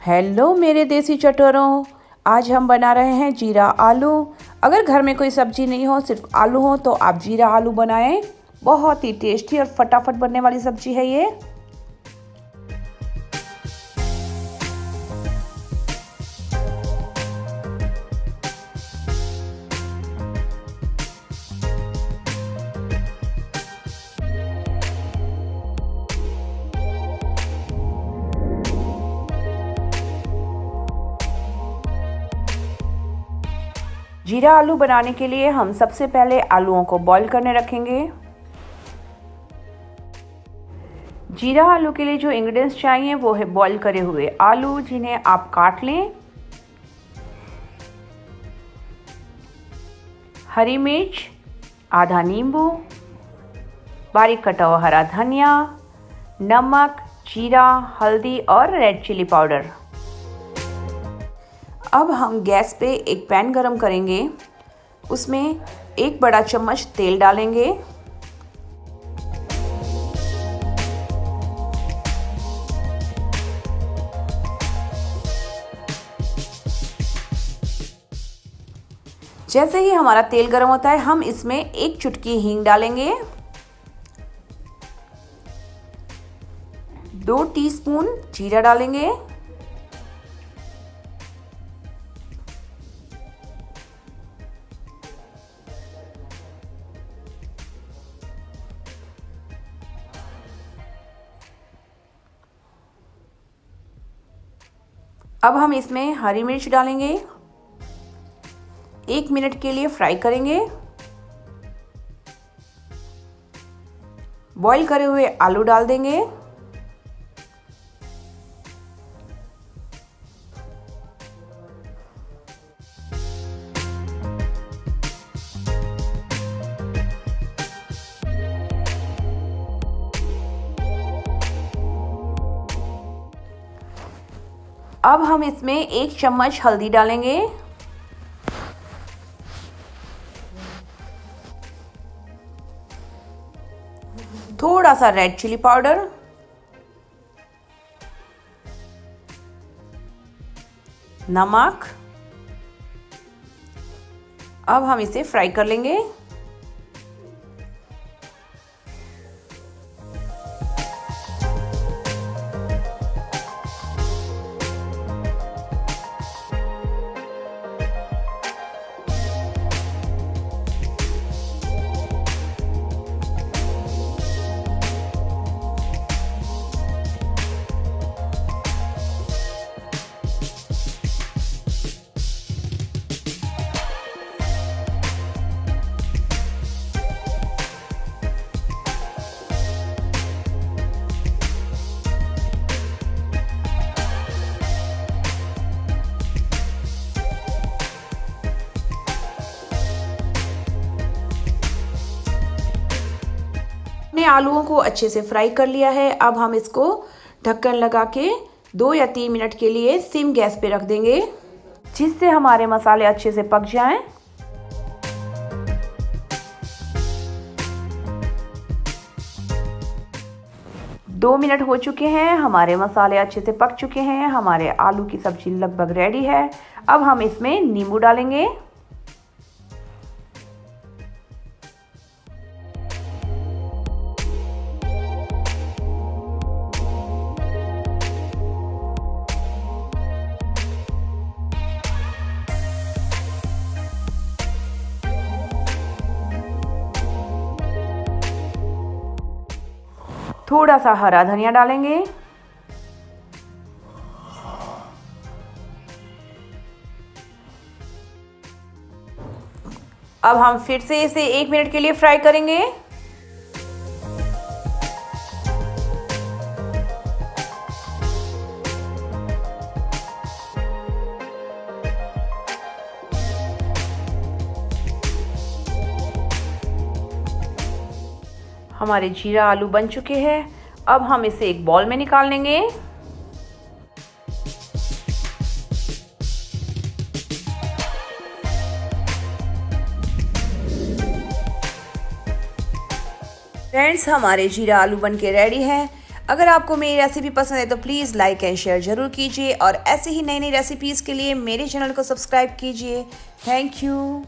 Hello मेरे देसी चटोरों। आज हम बना रहे हैं जीरा आलू। अगर घर में कोई सब्ज़ी नहीं हो, सिर्फ़ आलू हो तो आप जीरा आलू बनाएँ। बहुत ही टेस्टी और फटाफट बनने वाली सब्ज़ी है ये। जीरा आलू बनाने के लिए हम सबसे पहले आलूओं को बॉईल करने रखेंगे। जीरा आलू के लिए जो इंग्रेडिएंट्स चाहिए वो है बॉईल करे हुए आलू, जिन्हें आप काट लें। हरी मिर्च, आधा नींबू, बारीक कटा हुआ हरा धनिया, नमक, जीरा, हल्दी और रेड चिली पाउडर अब हम गैस पे एक पैन गरम करेंगे। उसमें एक बड़ा चम्मच तेल डालेंगे। जैसे ही हमारा तेल गर्म होता है, हम इसमें एक चुटकी हींग डालेंगे। दो टीस्पून जीरा डालेंगे। अब हम इसमें हरी मिर्च डालेंगे। एक मिनट के लिए फ्राई करेंगे। बॉईल करे हुए आलू डाल देंगे। अब हम इसमें एक चम्मच हल्दी डालेंगे। थोड़ा सा रेड चिली पाउडर। नमक। अब हम इसे फ्राई कर लेंगे। आलूओं को अच्छे से फ्राई कर लिया है। अब हम इसको ढक्कन लगा के दो या तीन मिनट के लिए सिम गैस पे रख देंगे, जिससे हमारे मसाले अच्छे से पक जाएँ। दो मिनट हो चुके हैं, हमारे मसाले अच्छे से पक चुके हैं, हमारे आलू की सब्ज़ी लगभग रेडी है। अब हम इसमें नींबू डालेंगे। थोड़ा सा हरा धनिया डालेंगे। अब हम फिर से इसे एक मिनट के लिए फ्राई करेंगे। हमारे जीरा आलू बन चुके हैं। अब हम इसे एक बॉल में निकाल लेंगे। फ्रेंड्स हमारे जीरा आलू बन के रेडी है। अगर आपको मेरी रेसिपी पसंद है तो प्लीज़ लाइक एंड शेयर ज़रूर कीजिए और ऐसे ही नई नई रेसिपीज़ के लिए मेरे चैनल को सब्सक्राइब कीजिए। Thank you